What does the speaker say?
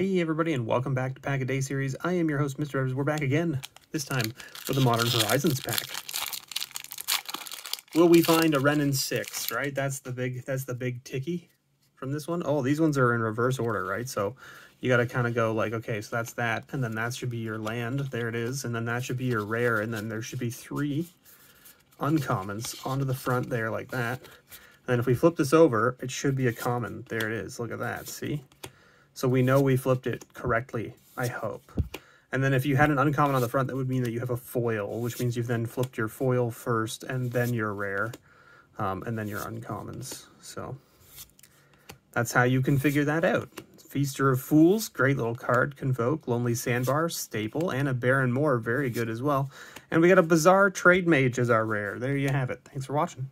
Hey everybody and welcome back to Pack a Day series. I am your host, Mr. Bevers. We're back again, this time with the Modern Horizons pack. Will we find a Wrenn and Six, right? That's the big that's the big ticky from this one. Oh, these ones are in reverse order, right? So you got to kind of go like, okay, so that's that, and then that should be your land. There it is, and then that should be your rare, and then there should be three uncommons onto the front there like that. And then if we flip this over, it should be a common. There it is. Look at that. See? So we know we flipped it correctly, I hope. And then if you had an uncommon on the front, that would mean that you have a foil, which means you've then flipped your foil first and then your rare, um, and then your uncommons. So that's how you can figure that out. Feaster of Fools, great little card. Convoke, Lonely Sandbar, Staple, and a Barren Moor, very good as well. And we got a Bazaar Trademage as our rare. There you have it. Thanks for watching.